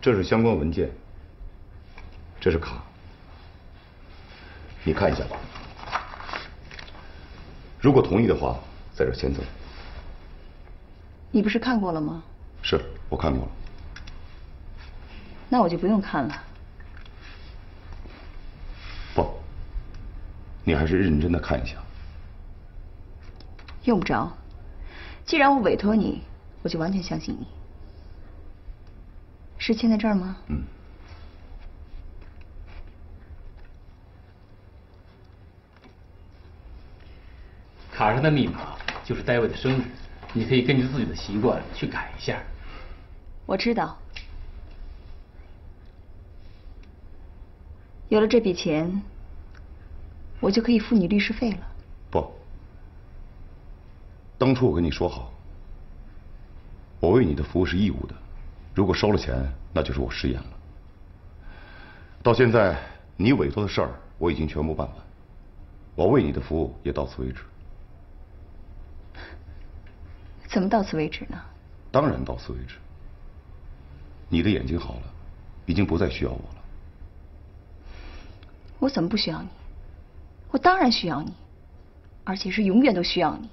这是相关文件，这是卡，你看一下吧。如果同意的话，在这签字。你不是看过了吗？是我看过了。那我就不用看了。不，你还是认真的看一下。用不着，既然我委托你，我就完全相信你。是签在这儿吗？嗯。卡上的密码就是戴维的生日，你可以根据自己的习惯去改一下。我知道。有了这笔钱，我就可以付你律师费了。不，当初我跟你说好，我为你的服务是义务的。如果收了钱，那就是我食言了。到现在，你委托的事儿我已经全部办完，我为你的服务也到此为止。怎么到此为止呢？当然到此为止。你的眼睛好了，已经不再需要我了。我怎么不需要你？我当然需要你，而且是永远都需要你。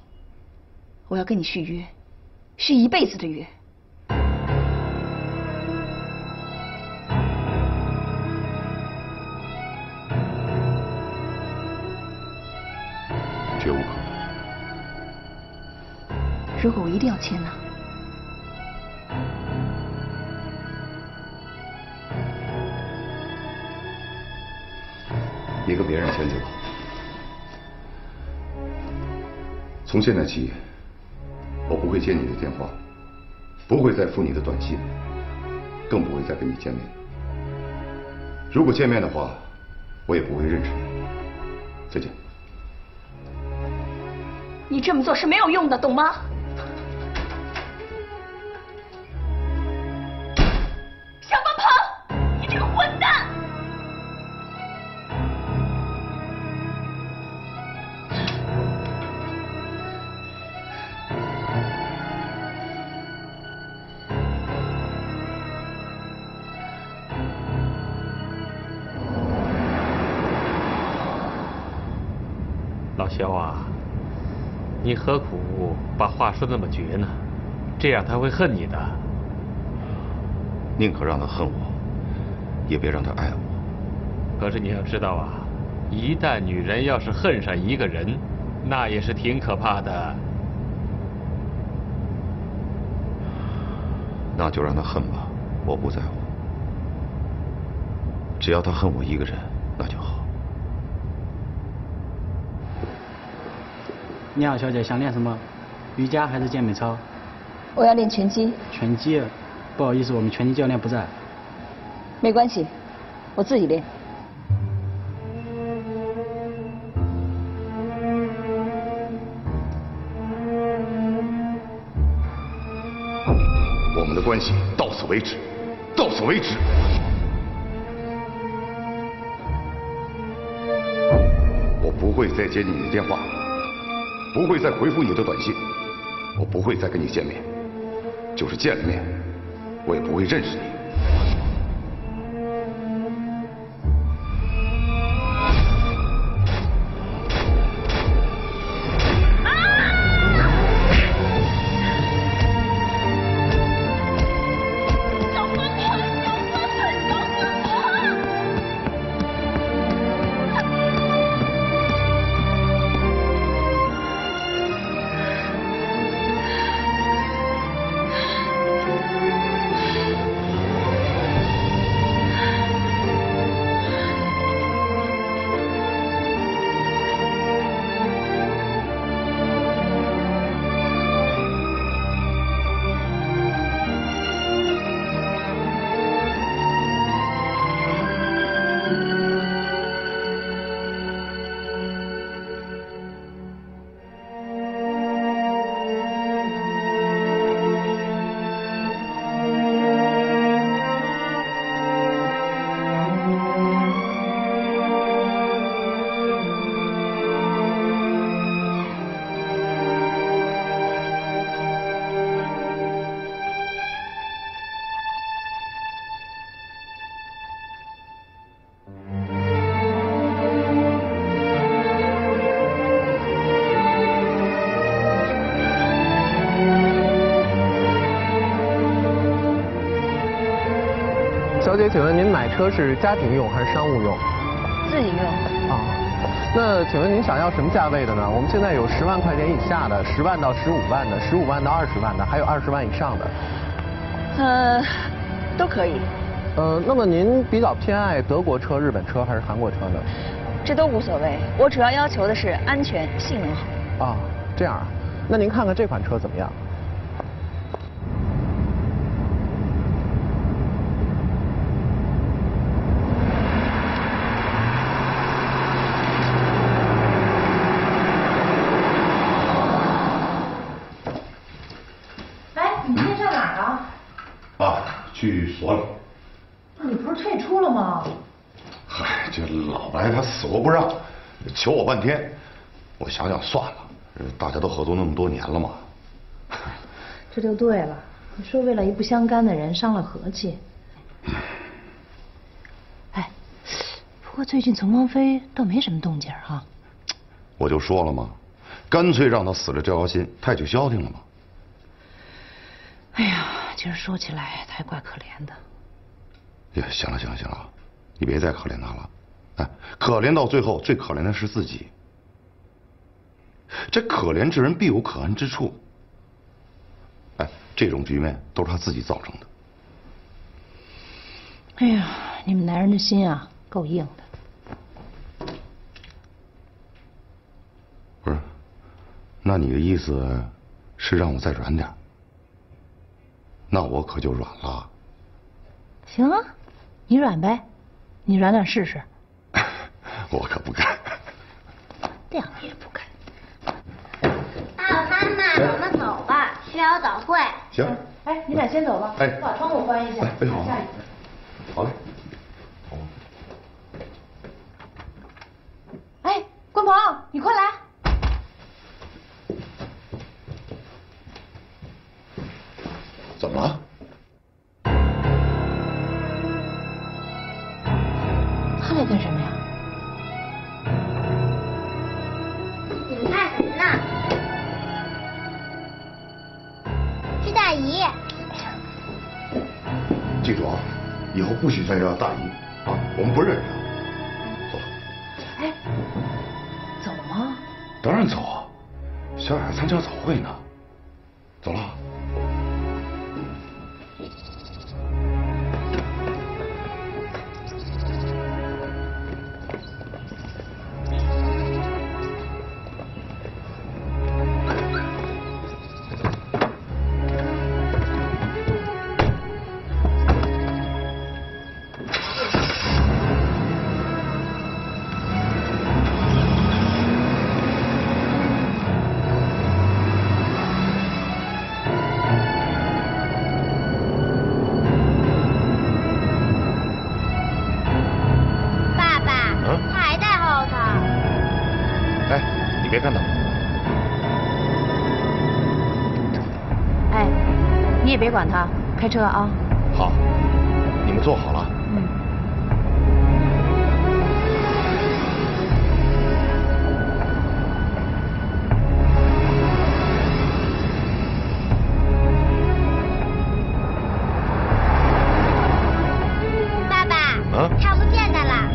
我要跟你续约，续一辈子的约。如果我一定要签呢？你跟别人签字吧。从现在起，我不会接你的电话，不会再复你的短信，更不会再跟你见面。如果见面的话，我也不会认识你。再见。你这么做是没有用的，懂吗？小啊，你何苦把话说那么绝呢？这样他会恨你的。宁可让他恨我，也别让他爱我。可是你要知道啊，一旦女人要是恨上一个人，那也是挺可怕的。那就让他恨吧，我不在乎。只要他恨我一个人，那就好。你好，小姐，想练什么？瑜伽还是健美操？我要练拳击。拳击？不好意思，我们拳击教练不在。没关系，我自己练。我们的关系到此为止，到此为止。我不会再接你的电话。不会再回复你的短信，我不会再跟你见面，就是见了面，我也不会认识你。车是家庭用还是商务用？自己用。啊，那请问您想要什么价位的呢？我们现在有十万块钱以下的，十万到十五万的，十五万到二十万的，还有二十万以上的。呃，都可以，呃，那么您比较偏爱德国车、日本车还是韩国车呢？这都无所谓。我主要要求的是安全、性能好。啊，这样啊，那您看看这款车怎么样？哎，你今天上哪儿啊？啊，去所里。你不是退出了吗？嗨，这老白他死活不让，求我半天。我想想算了，大家都合作那么多年了嘛。这就对了。你说为了一不相干的人伤了和气。哎，不过最近丛芳菲倒没什么动静哈。我就说了嘛，干脆让他死了这条心，他也就消停了嘛。哎呀，其实说起来他也怪可怜的。呀，行了行了行了，你别再可怜他了。哎，可怜到最后，最可怜的是自己。这可怜之人必有可恨之处。哎，这种局面都是他自己造成的。哎呀，你们男人的心啊，够硬的。不是，那你的意思是让我再软点？那我可就软了。行啊，你软呗，你软点试试。我可不敢。谅你也不敢。爸爸妈妈，我们走吧，需要早会。行。哎，你俩先走吧。哎，把窗户关一下。哎，备好下雨。好嘞。以后不许再叫大姨啊，我们不认识她。走了。哎，走吗？当然走啊，小雅参加早会呢。别看他。哎，你也别管他，开车啊。好，你们坐好了。嗯。爸爸，嗯看不见他了。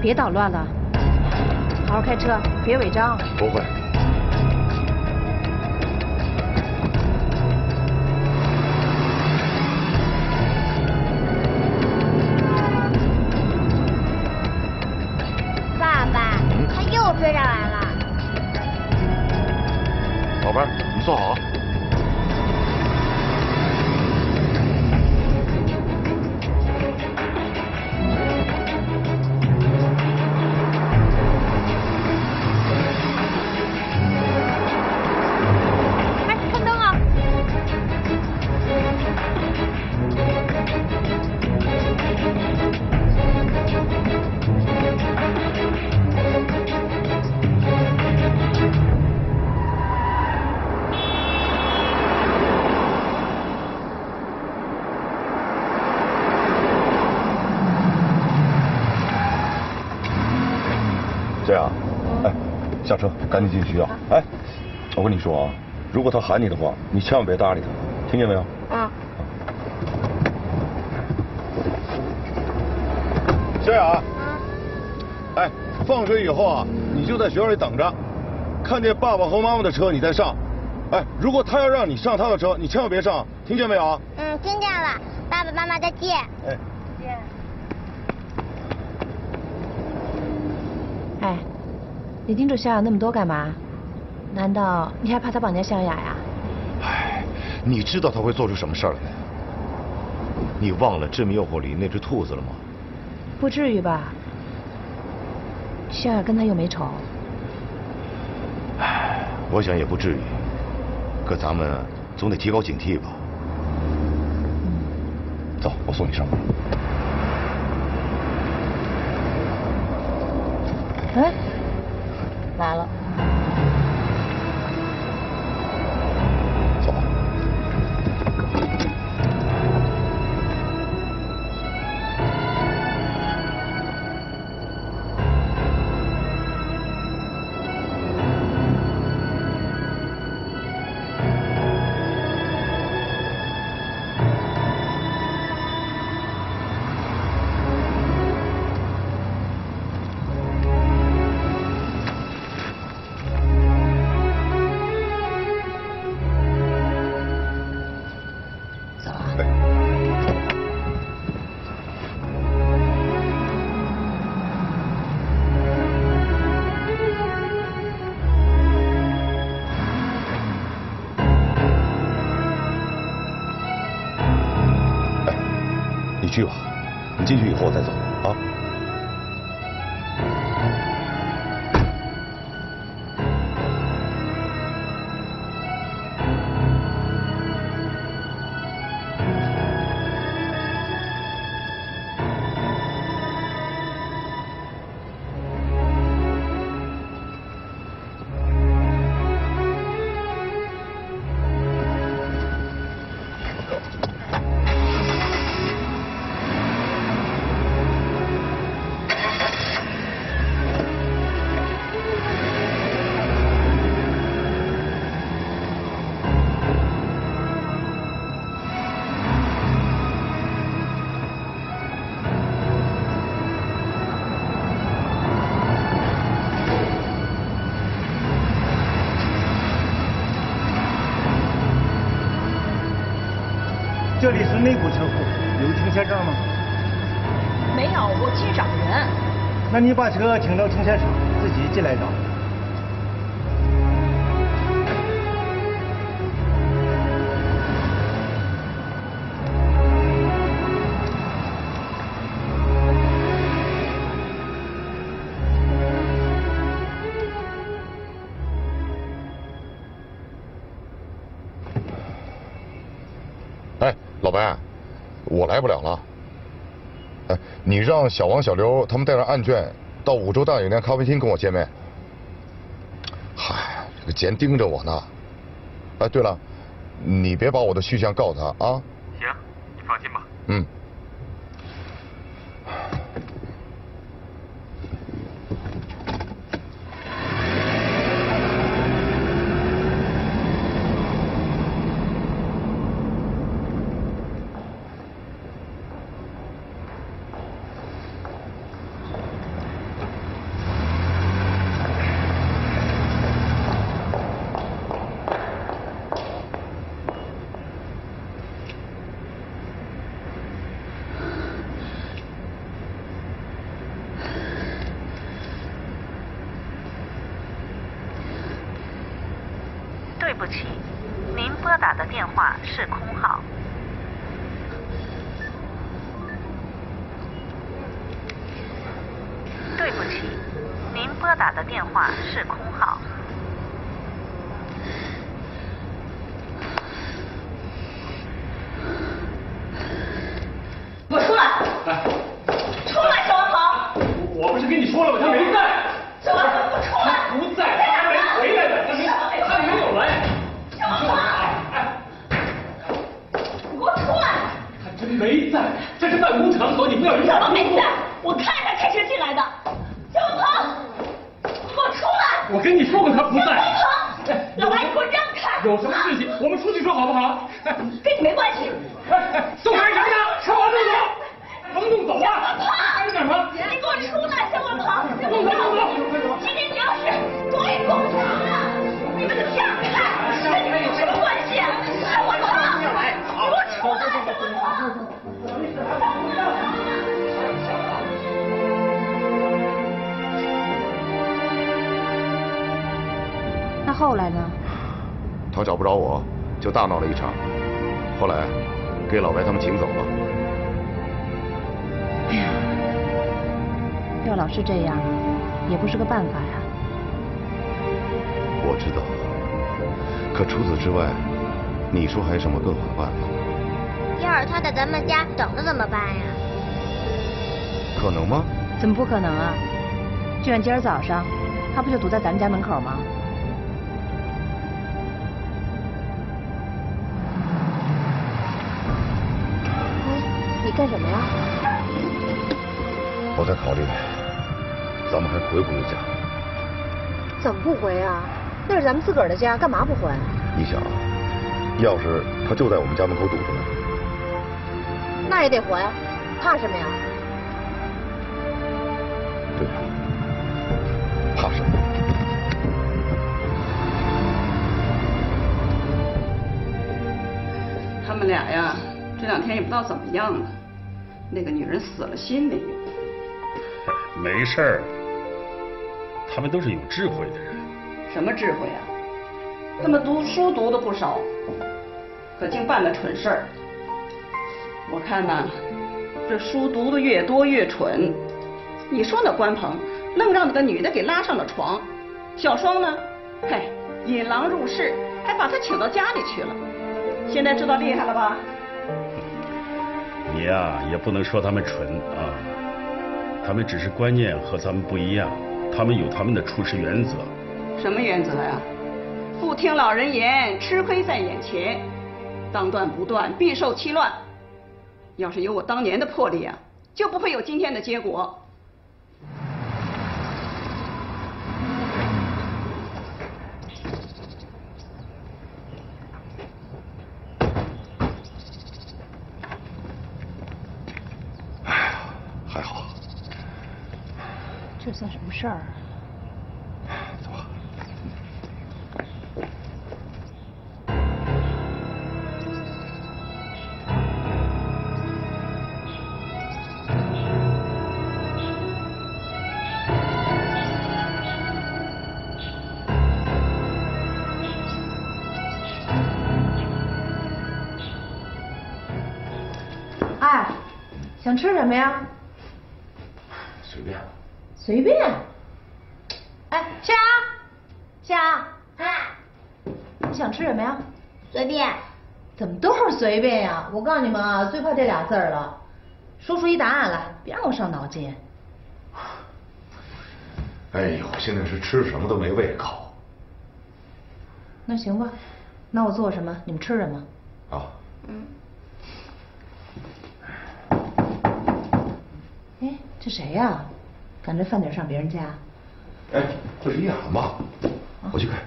别捣乱了，好好开车，别违章。不会。赶紧进去啊！哎，我跟你说啊，如果他喊你的话，你千万别搭理他，听见没有？啊。小雅啊，哎，放学以后啊，你就在学校里等着，看见爸爸和妈妈的车你再上。哎，如果他要让你上他的车，你千万别上，听见没有啊？嗯，听见了，爸爸妈妈再见。哎，再见。哎，你盯着小雅那么多干嘛？难道你还怕他绑架小雅呀？哎，你知道他会做出什么事儿来？你忘了《致命诱惑》里那只兔子了吗？不至于吧？小雅跟他又没仇。哎，我想也不至于。可咱们总得提高警惕吧。走，我送你上班。哎，来了。进去以后再走你把车停到停车场，自己进来找。哎，老白，我来不了了。哎，你让小王、小刘他们带上案卷到五洲大酒店咖啡厅跟我见面。嗨，这个简盯着我呢。哎，对了，你别把我的去向告诉他啊。行，你放心吧。嗯。我知道，可除此之外，你说还有什么更好的办法？要是他在咱们家等着怎么办呀？可能吗？怎么不可能啊？就像今儿早上，他不就堵在咱们家门口吗？你干什么呀？我在考虑，咱们还回不回家？怎么不回啊？那是咱们自个儿的家，干嘛不还？你想，钥匙他就在我们家门口堵着呢？那也得还，怕什么呀？对呀，怕什么？他们俩呀，这两天也不知道怎么样了。那个女人死了心没有？没事儿，他们都是有智慧的人。什么智慧啊？他们读书读的不少，可竟办了蠢事儿。我看呐，这书读的越多越蠢。你说那关鹏，愣让那个女的给拉上了床。小双呢，嘿，引狼入室，还把他请到家里去了。现在知道厉害了吧？你呀、也不能说他们蠢啊，他们只是观念和咱们不一样，他们有他们的处事原则。什么原则呀？不听老人言，吃亏在眼前，当断不断，必受其乱。要是有我当年的魄力啊，就不会有今天的结果。还好，这算什么事儿？走想吃什么呀？随便。随便。哎，夏阳夏阳，哎，你想吃什么呀？随便。怎么都是随便呀？我告诉你们啊，最怕这俩字儿了。说出一答案来，别让我伤脑筋。哎呦，现在是吃什么都没胃口那行吧，那我做什么，你们吃什么。啊！嗯。哎，这谁呀？赶着饭点上别人家？哎，这是叶涵吧？我去看。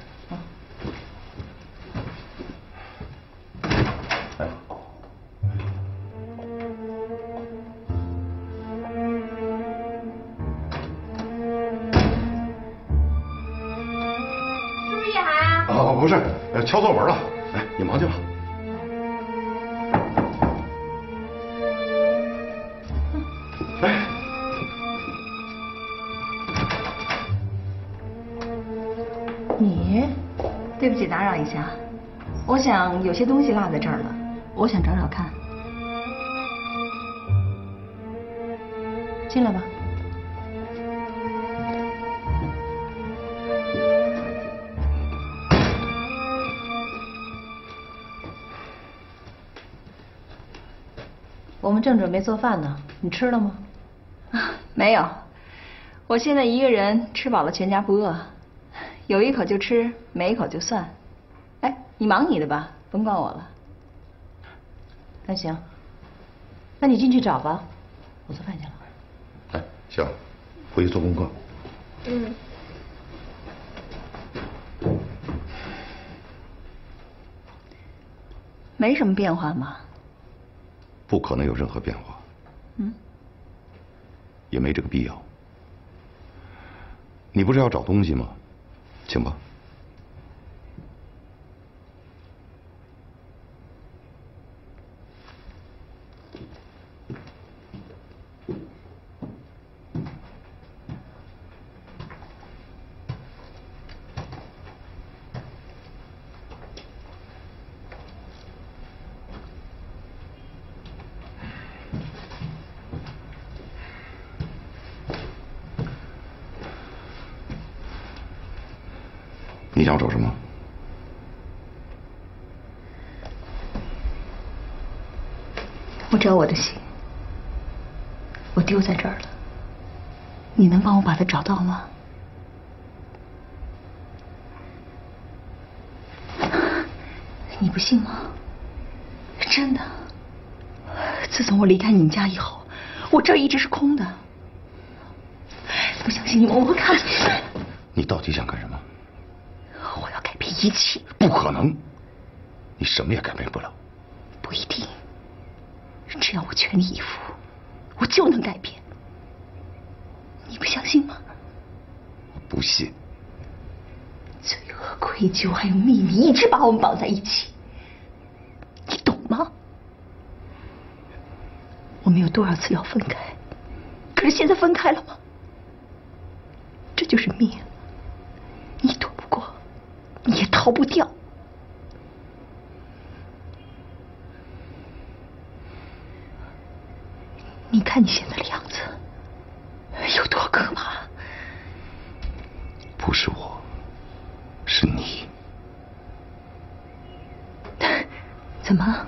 哎，是不是叶涵？哦，不是，呃敲错门了。哎，你忙去吧。我想有些东西落在这儿了，我想找找看。进来吧。我们正准备做饭呢，你吃了吗？啊，没有，我现在一个人吃饱了，全家不饿，有一口就吃，没一口就算。哎，你忙你的吧，甭管我了。那行，那你进去找吧，我做饭去了。哎，行，回去做功课。嗯。没什么变化吗？不可能有任何变化。嗯，也没这个必要。你不是要找东西吗？请吧。你想找什么？我找我的心，我丢在这儿了。你能帮我把它找到吗？你不信吗？真的。自从我离开你们家以后，我这儿一直是空的。不相信你们，我会看。你到底想干什么？一切。不可能，你什么也改变不了。不一定，只要我全力以赴，我就能改变。你不相信吗？我不信。罪恶、愧疚还有秘密一直把我们绑在一起，你懂吗？我们有多少次要分开？可是现在分开了吗？这就是命，你躲不过，你也逃不掉。你看你现在的样子，有多可怕？不是我，是你。怎么，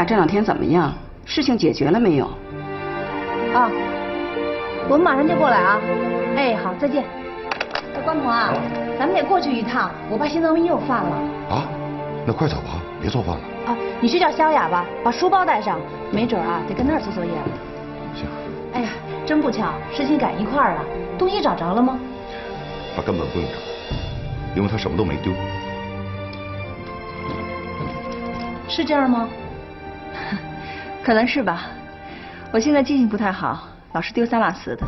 俩这两天怎么样？事情解决了没有？啊，我们马上就过来啊！哎，好，再见。哎，关鹏啊，咱们得过去一趟，我爸心脏病又犯了。啊，那快走吧，别做饭了。啊，你去叫萧雅吧，把书包带上，没准啊得跟那儿做作业了。行。哎呀，真不巧，事情赶一块儿了。东西找着了吗？他根本不用找，因为他什么都没丢。是这样吗？可能是吧。我现在记性不太好，老是丢三落四的。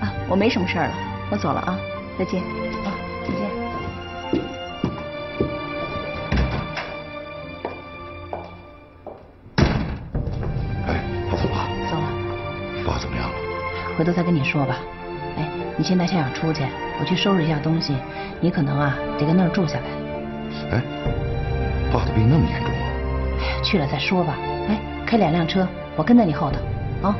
啊，我没什么事儿了，我走了啊，再见。啊，再见。哎，他走了。走了。爸怎么样了？回头再跟你说吧。哎，你先带夏雅出去，我去收拾一下东西。你可能啊得跟那儿住下来。哎，爸的病那么严重啊？哎呀，去了再说吧。开两辆车，我跟在你后头，啊。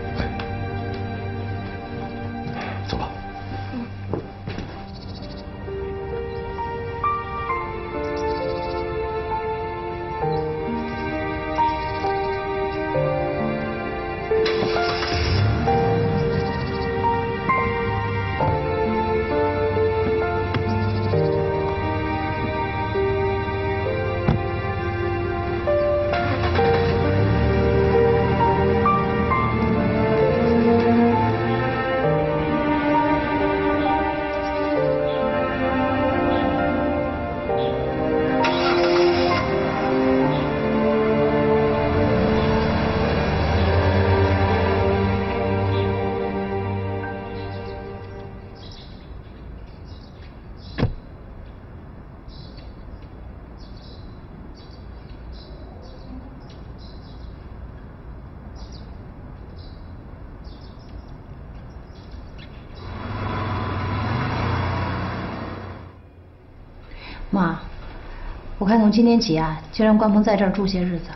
看从今天起啊，就让关鹏在这儿住些日子，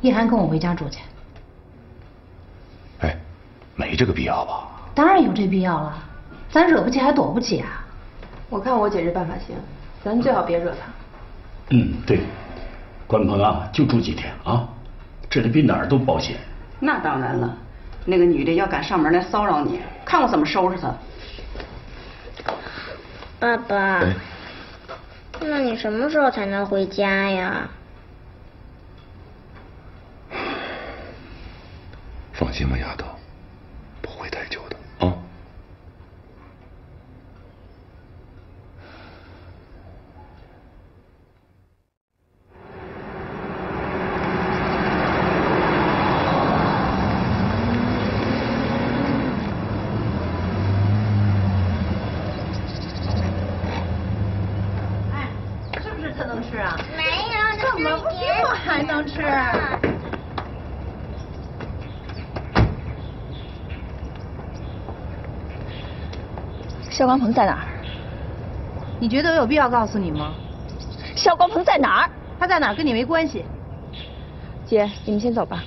叶涵跟我回家住去。哎，没这个必要吧？当然有这必要了，咱惹不起还躲不起啊。我看我姐这办法行，咱最好别惹他。嗯，对，关鹏啊，就住几天啊，这里比哪儿都保险。那当然了，那个女的要敢上门来骚扰你，看我怎么收拾她。爸爸，那你什么时候才能回家呀？放心吧，丫头，不会太久的啊。哎，是不是特能吃啊？没有，怎么不比我还能吃？肖光鹏在哪儿？你觉得我有必要告诉你吗？肖光鹏在哪儿？他在哪儿跟你没关系。姐，你们先走吧。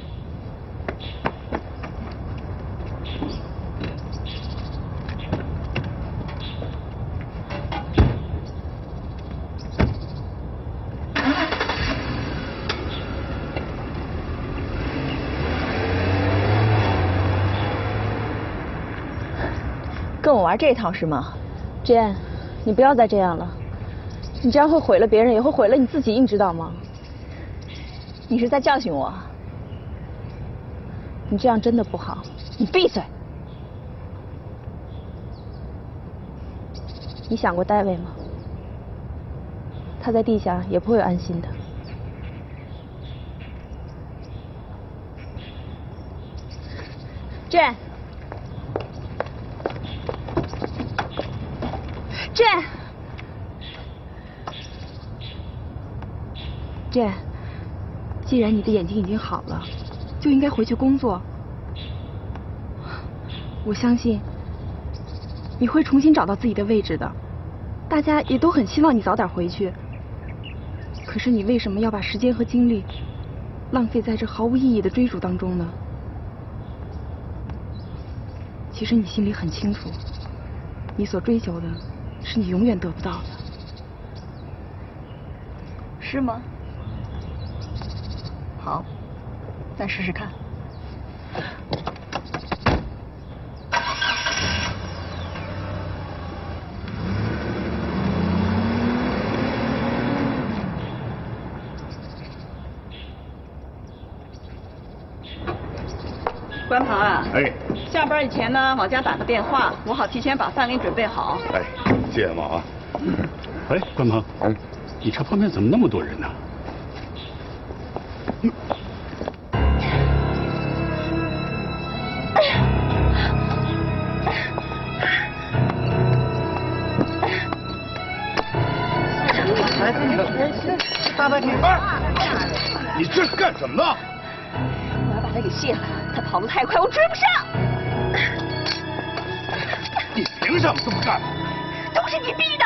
跟我玩这套是吗？娟，你不要再这样了，你这样会毁了别人，也会毁了你自己，你知道吗？你是在教训我？你这样真的不好。你闭嘴！你想过戴维吗？他在地下也不会安心的。娟，娟，娟，既然你的眼睛已经好了，就应该回去工作。我相信你会重新找到自己的位置的，大家也都很希望你早点回去。可是你为什么要把时间和精力浪费在这毫无意义的追逐当中呢？其实你心里很清楚，你所追求的是你永远得不到的。是吗？好，再试试看。关鹏啊，哎，下班以前呢，往家打个电话，我好提前把饭给你准备好。哎，谢谢妈啊。哎，关鹏，嗯，你这旁边怎么那么多人呢？大白天，你这是干什么呢？我要把他给卸了，他跑得太快，我追不上。你凭什么这么干？你逼的，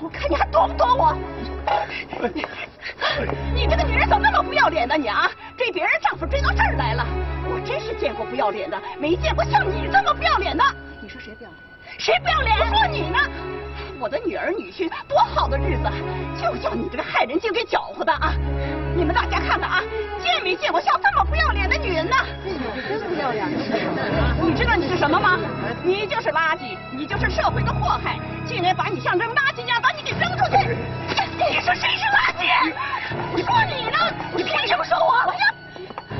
我看你还躲不躲我？你这个女人怎么那么不要脸呢？你啊，追别人丈夫追到这儿来了，我真是见过不要脸的，没见过像你这么不要脸的。你说谁不要脸？谁不要脸？我说你呢？我的女儿女婿多好的日子，就叫你这个害人精给搅和的啊！你们大家看看啊，见没见过像这么不要脸道你是什么吗？你就是垃圾，你就是社会的祸害！竟然把你像扔垃圾一样把你给扔出去！你说谁是垃圾？我说你呢？你凭什么说我？我要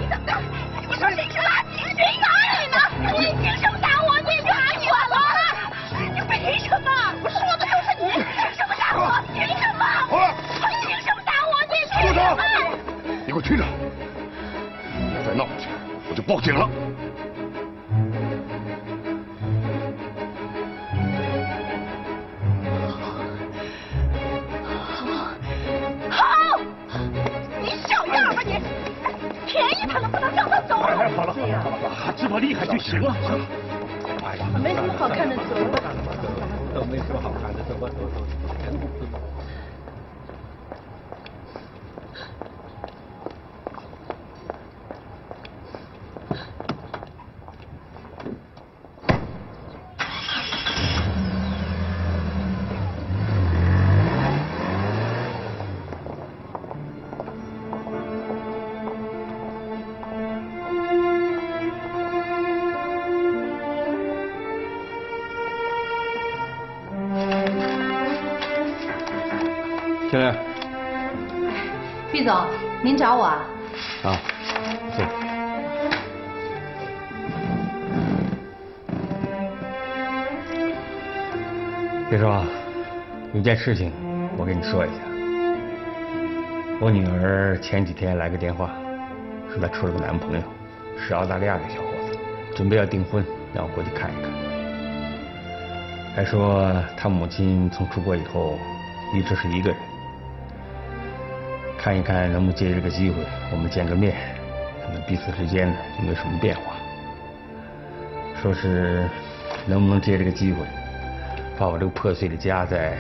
你怎么？你说谁是垃圾？谁打你呢？你凭什么打我？你打你了？你凭什么？我说的就是你，凭什么打我？凭什么？好了，凭什么打我？你凭什么？你给我听着，你要再闹下去，我就报警了。他能，不能让他走。哎，好了好了好了，这么厉害就行了。行哎呀，没什么好看的，走吧。都没什么好看的，走吧走走，总，您找我啊？啊，坐。别说啊，有件事情我跟你说一下。我女儿前几天来个电话，说她处了个男朋友，是澳大利亚的小伙子，准备要订婚，让我过去看一看。还说她母亲从出国以后一直是一个人，看一看能不能借这个机会我们见个面，可能彼此之间呢就没什么变化。说是能不能借这个机会。把我这个破碎的家再……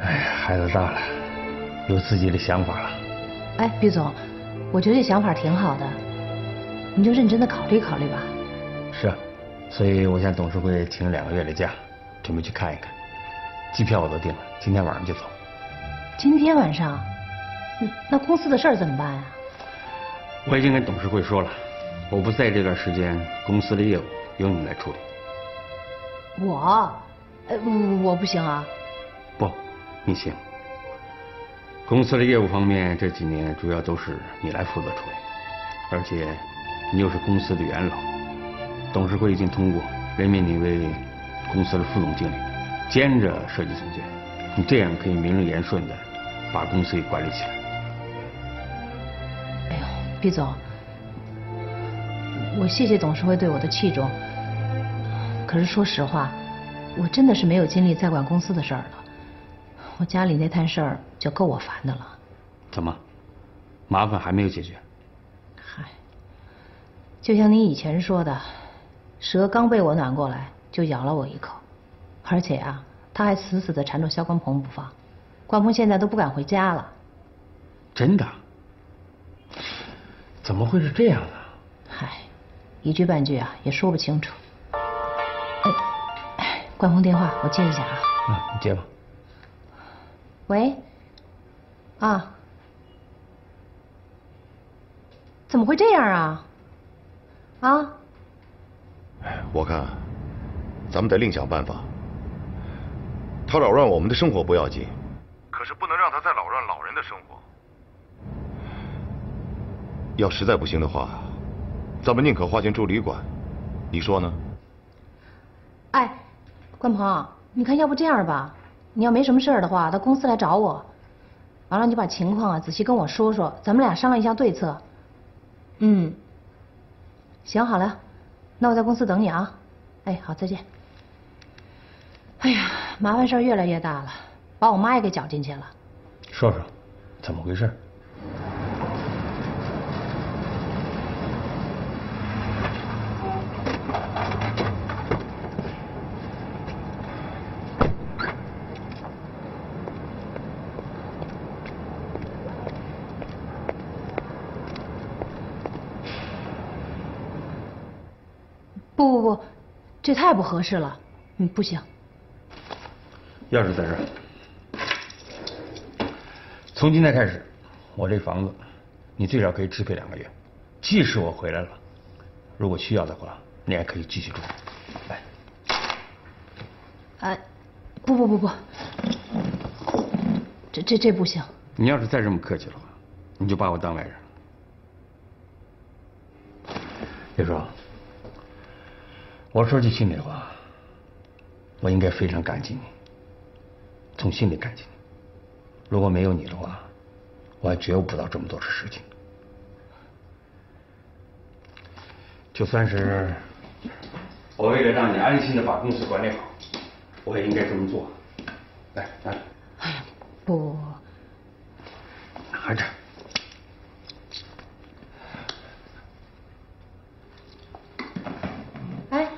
哎呀，孩子大了，有自己的想法了。哎，毕总，我觉得这想法挺好的，你就认真的考虑考虑吧。是啊，所以我向董事会请了两个月的假，准备去看一看。机票我都订了，今天晚上就走。今天晚上？那公司的事儿怎么办呀？我已经跟董事会说了，我不在这段时间，公司的业务。由你来处理。我，呃，我不行啊。不，你行。公司的业务方面这几年主要都是你来负责处理，而且你又是公司的元老，董事会已经通过任命你为公司的副总经理，兼着设计总监，你这样可以名正言顺的把公司给管理起来。哎呦，毕总，我谢谢董事会对我的器重。可是说实话，我真的是没有精力再管公司的事儿了。我家里那摊事儿就够我烦的了。怎么，麻烦还没有解决？嗨，就像你以前说的，蛇刚被我暖过来，就咬了我一口。而且啊，他还死死的缠着肖关鹏不放。关鹏现在都不敢回家了。真的？怎么会是这样呢？嗨，一句半句啊，也说不清楚。哎关鹏电话，我接一下啊。嗯，你接吧。喂。啊。怎么会这样啊？啊。我看，咱们得另想办法。他扰乱我们的生活不要紧，可是不能让他再扰乱老人的生活。要实在不行的话，咱们宁可花钱住旅馆，你说呢？哎。关鹏，你看，要不这样吧，你要没什么事儿的话，到公司来找我，完了你把情况啊仔细跟我说说，咱们俩商量一下对策。嗯，行，好了，那我在公司等你啊。哎，好，再见。哎呀，麻烦事越来越大了，把我妈也给搅进去了。说说，怎么回事？不不不，这太不合适了，嗯，不行。钥匙在这儿。从今天开始，我这房子你最少可以支配两个月，即使我回来了，如果需要的话，你还可以继续住。来。哎，不不不不，这这这不行。你要是再这么客气的话，你就把我当外人。了。叶叔。我说句心里话，我应该非常感激你，从心里感激你。如果没有你的话，我还觉悟不到这么多的事情。就算是我为了让你安心的把公司管理好，我也应该这么做。来，拿着。哎呀，不，拿着。哎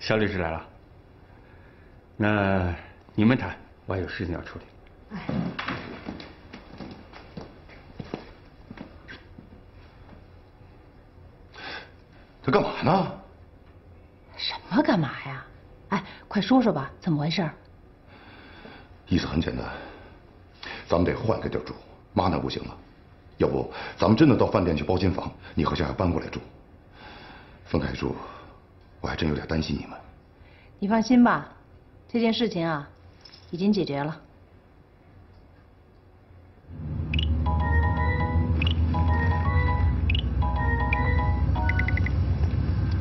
肖律师来了，那你们谈，我还有事情要处理。哎，他干嘛呢？什么干嘛呀？哎，快说说吧，怎么回事？意思很简单，咱们得换个地儿住，妈那不行了，要不咱们真的到饭店去包间房，你和夏夏搬过来住，分开住。我还真有点担心你们。你放心吧，这件事情啊，已经解决了。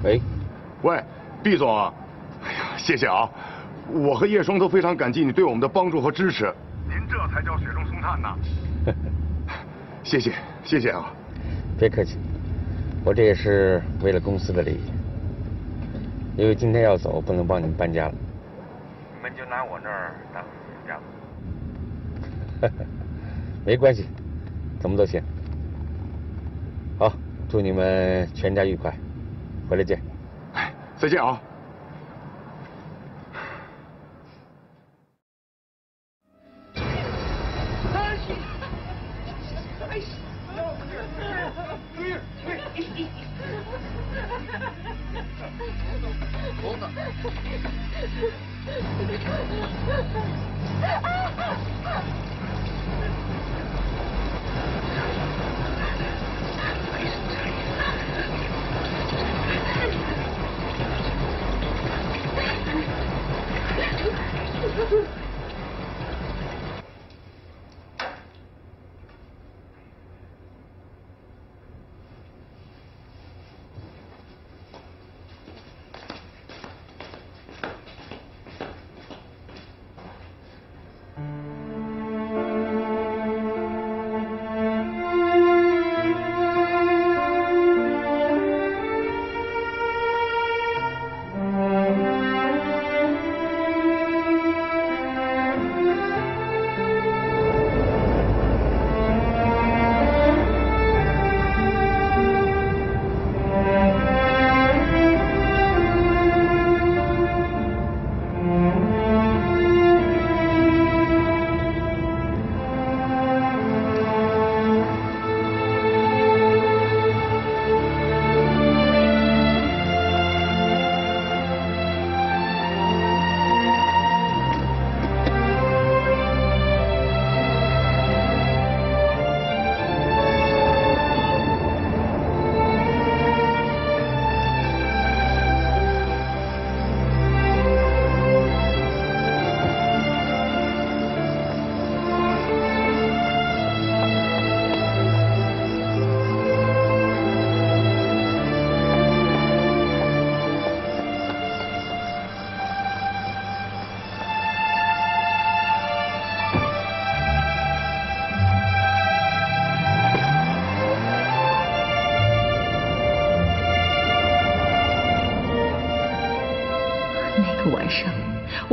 喂，喂，毕总啊，哎呀，谢谢啊，我和叶双都非常感激你对我们的帮助和支持。您这才叫雪中送炭呐！谢谢，谢谢啊。别客气，我这也是为了公司的利益。因为今天要走，不能帮你们搬家了。你们就拿我这儿当家吧。没关系，怎么都行。好，祝你们全家愉快，回来见。哎，再见啊。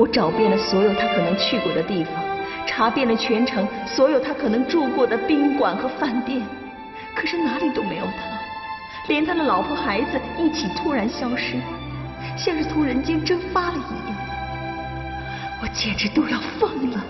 我找遍了所有他可能去过的地方，查遍了全城所有他可能住过的宾馆和饭店，可是哪里都没有他，连他的老婆孩子一起突然消失，像是从人间蒸发了一样，我简直都要疯了。